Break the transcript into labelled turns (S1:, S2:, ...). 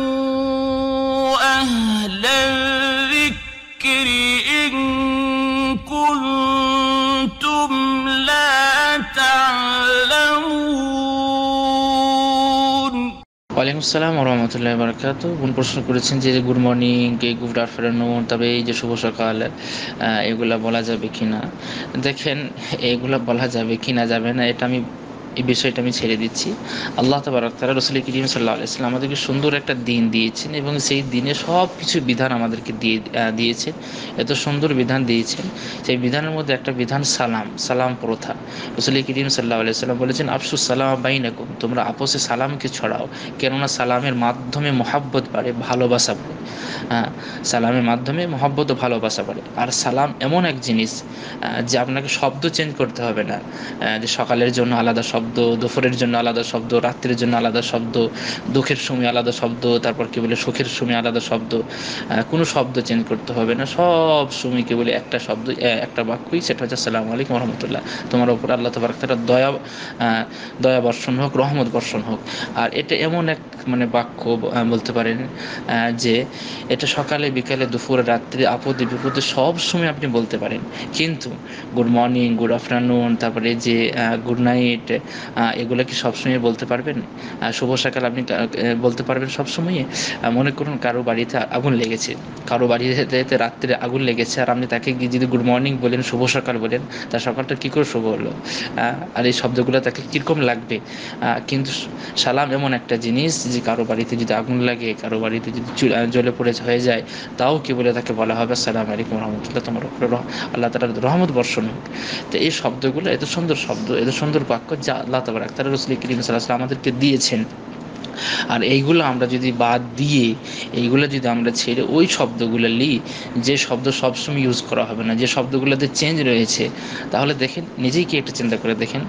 S1: فاسألوا أهل الذكر إن كنتم لا تعلمون
S2: ওয়ালাইকুম আসসালাম রহমতুল্লাহ বারকাত বোন প্রশ্ন করেছেন যে গুড মর্নিং কে গুড আফটারনুন তবে এই যে শুভ সকাল আহ, এগুলা বলা যাবে কি না দেখেন এগুলা বলা যাবে কি না যাবে না এটা আমি এই বিষয়টা আমি ছেড়ে দিচ্ছি। আল্লাহ তবরক তারা রসুল করিম সাল্লাহ আলাইসাল্লাম আমাদেরকে সুন্দর একটা দিন দিয়েছেন এবং সেই দিনে সব কিছু বিধান আমাদেরকে দিয়ে দিয়েছেন। এত সুন্দর বিধান দিয়েছেন। সেই বিধানের মধ্যে একটা বিধান সালাম সালাম প্রথা। রসুল করিম সাল্লাহ আলাইসাল্লাম বলেছেন, আফসুস সালাম বাইনাকুম, তোমরা আপোষে সালামকে ছড়াও, কেননা সালামের মাধ্যমে মহাব্বত বাড়ে, ভালোবাসা বাড়ে। হ্যাঁ সালামের মাধ্যমে মহাব্বত ও ভালোবাসা বাড়ে। আর সালাম এমন এক জিনিস যে আপনাকে শব্দ চেঞ্জ করতে হবে না যে সকালের জন্য আলাদা শব্দ দুপুরের জন্য আলাদা শব্দ, রাত্রির জন্য আলাদা শব্দ, দুঃখের সময় আলাদা শব্দ, তারপর কি বলে সুখের সময় আলাদা শব্দ কোনো শব্দ চেঞ্জ করতে হবে না। সব সময় কি বলে একটা শব্দ একটা বাক্যই, সেটা হচ্ছে আসসালামু আলাইকুম রহমতুল্লাহ। তোমার উপর আল্লাহ তবরক তাআলা দয়া দয়া বর্ষণ হোক, রহমত বর্ষণ হোক। আর এটা এমন এক মানে বাক্য বলতে পারেন যে এটা সকালে, বিকালে, দুপুরে, রাত্রি, আপদে, বিপদে সব সময় আপনি বলতে পারেন। কিন্তু গুড মর্নিং গুড আফটারনুন তারপরে যে গুড নাইট এগুলো কি সবসময় বলতে পারবেন। শুভ সকাল আপনি বলতে পারবেন সবসময়। মনে করুন কারও বাড়িতে আগুন লেগেছে। কারও বাড়িতে রাত্রে আগুন লেগেছে আর আপনি তাকে যদি গুড মর্নিং বলেন, শুভ সকাল বলেন, তার সকালটা কী করে শুভ হলো? আর এই শব্দগুলো তাকে কীরকম লাগবে? কিন্তু সালাম এমন একটা জিনিস যে কারও বাড়িতে যদি আগুন লাগে, কারও বাড়িতে যদি জ্বলে পড়ে হয়ে যায়, তাও কি বলে তাকে বলা হবে, আসসালামু আলাইকুম রহমতুল্লাহ, তোমার আল্লাহ তালার রহমত বর্ষণ হোক। তো এই শব্দগুলো এত সুন্দর শব্দ, এত সুন্দর বাক্য যা আল্লাহ তাবার আক্তার রসুল করিম সাল্লাহ আমাদেরকে দিয়েছেন। আর এইগুলো আমরা যদি বাদ দিয়ে, এইগুলো যদি আমরা ছেড়ে ওই শব্দগুলো লি, যে শব্দ সবসময় ইউজ করা হবে না, যে শব্দগুলোতে চেঞ্জ রয়েছে, তাহলে দেখেন নিজেই কি একটা চিন্তা করে দেখেন